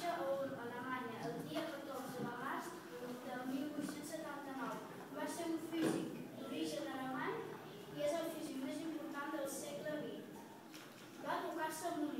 néixer a Alemanya el dia 14 de març de 1879. Va ser un físic d'origen alemany i és el físic més important del segle XX. Va tocar-se a Múnich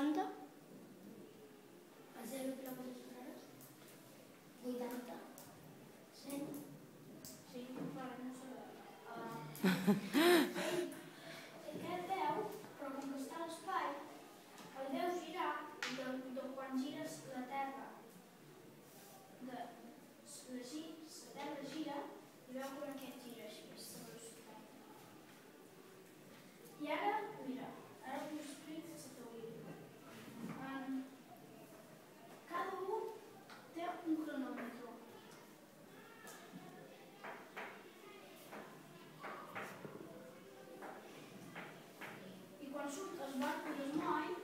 80, A 0 quilòmetres per hora? 80? 100? Sí, però no sé. Uh, aquest veu, però com que està a l'espai, el veus girar de, de quan gires la Terra. De, la, gi, la Terra gira i veu com aquest gira així, aquesta velocitat. I ara, mira, ara us explico la teoria. Um, cada un té un cronòmetre. I quan surt el barco del moll,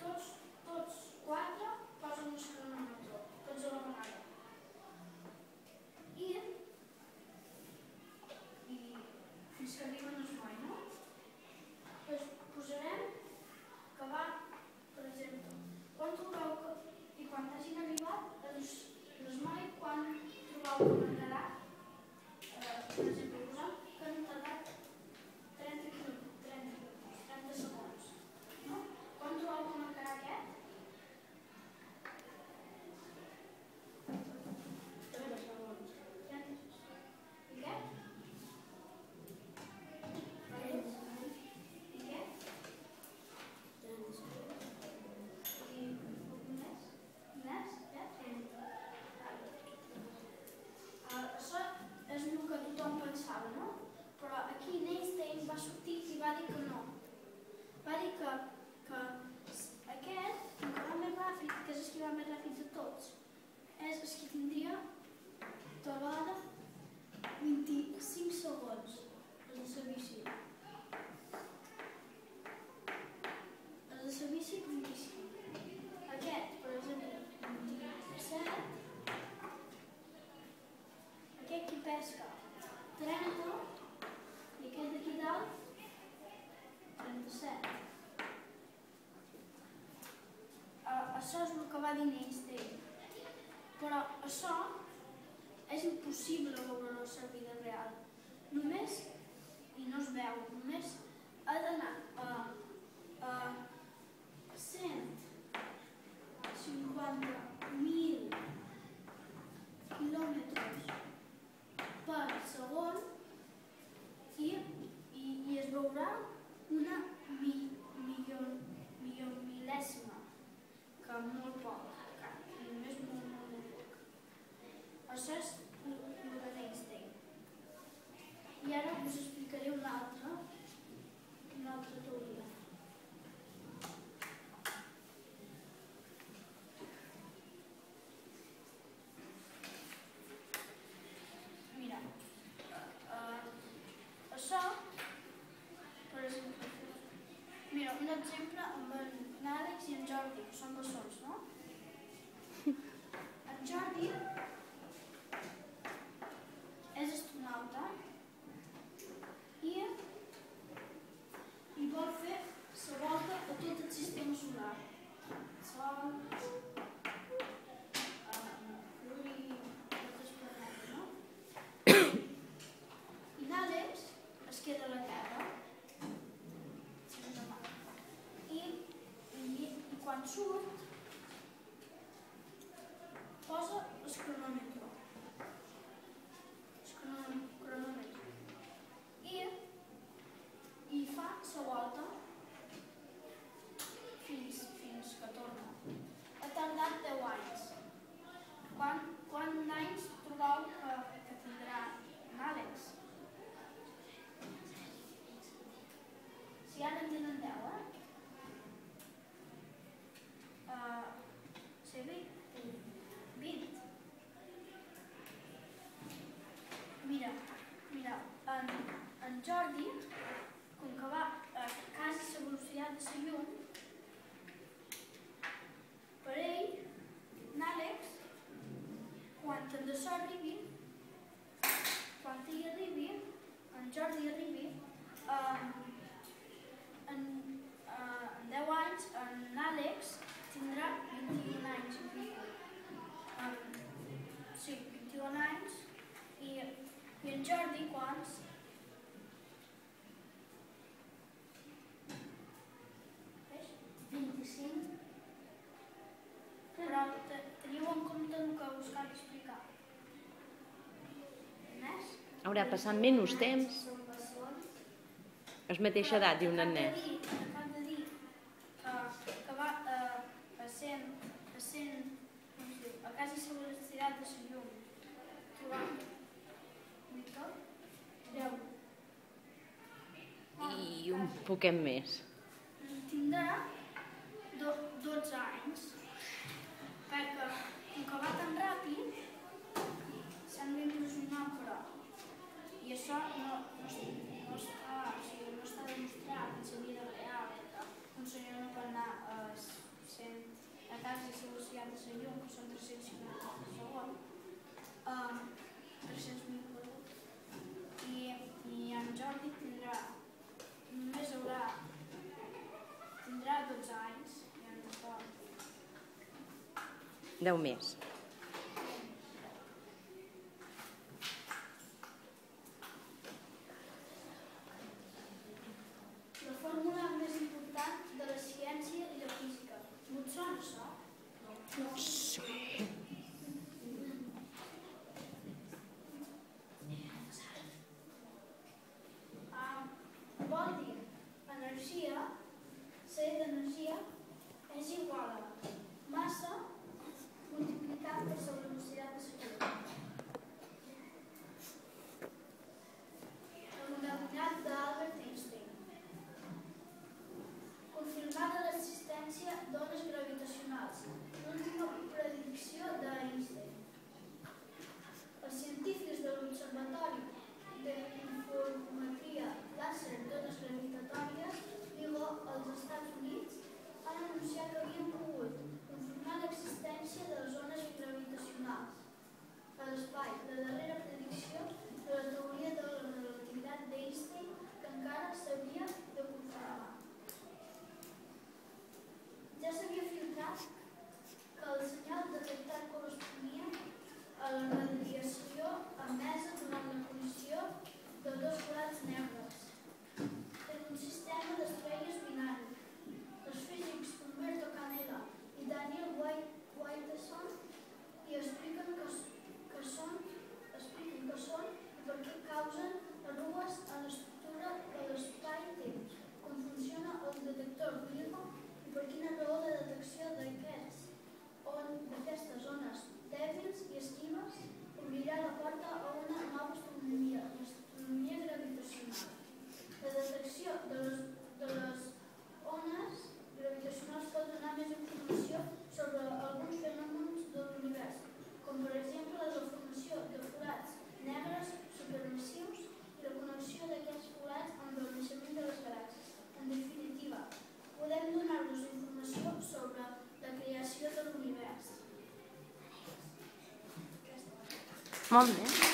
tots, tots quatre posen el cronòmetre, tots a la vegada. I, i fins que arriben al moll, no? Pues posarem que va, per exemple, quan trobeu que, i quan hagin arribat, doncs, doncs mai quan trobeu que m'agradarà, eh, per exemple, posem que han tardat 30 quilòmetres, 30, quilòmetres, 30 segons, no? Quan trobeu que marcarà aquest? 30 segons. 30 segons. I què? 30 segons. I què? I algun més? Més? Ja? Ah, Això és el que tothom pensava, no? Però aquí Einstein va sortir i va dir que no. Va dir que, que aquest, va més ràpid, que és el que va més ràpid de tots, és el que tindria l'hora 25 segons el de la bici. El de la bici 25. Aquest, per exemple, 27. Aquest qui pesca 30 i aquest d'aquí dalt 37. Uh, això és el que va dir Einstein. Però això és impossible veure-ho a la vida real. Només, i no es veu, només ha d'anar a, a 150.000 quilòmetres per segon i, i, i es veurà una mi, milió, milió mil·lèsima, que molt poc, que només molt, molt, molt poc. Això és el el de Einstein. I ara us explicaré una altra, una altra teoria. Mira, uh, això, per exemple, mira, un exemple amb en Àlex i en Jordi, que són bessons, no? En Jordi és astronauta i, i vol fer la volta a tot el sistema solar. Sol, eh, Mercuri, tots els planetes, no? I l'Àlex es queda a la Terra. sense mà. I, i, i quan surt, posa el cronòmetre. El cronòmetre. I, i fa la volta fins, fins que torna. Ha tardat 10 anys. Quan, quan anys trobeu que, que tindrà en? Si ara en tenen 10, eh? Uh, sí, 20. 20. Mira, mira, en, en Jordi, com que va a quasi la velocitat de la llum, per ell, n'Àlex, quan en d'això arribi, quan ell arribi, en Jordi arribi, um, en, uh, en 10 anys, en Àlex tindrà 21 anys. Um, sí, 21 anys, i, i en Jordi quants? Però teniu en compte el que us cal explicar. Més? Haurà passat menys temps. És mateixa edat, diu nen nen. Acabem de dir que, va eh, a 100, a casa com la de la llum. Trobant mica, 10. I un poquet més. Tindrà això no, no, no està, o sigui, no està demostrat en la vida real, que un senyor no pot anar a 100 hectàrees i solucionar de la llum, que són 350 per segon, um, 300.000 per I, I en Jordi tindrà, només haurà, tindrà 12 anys, i en Jordi... 10 més. 고맙네.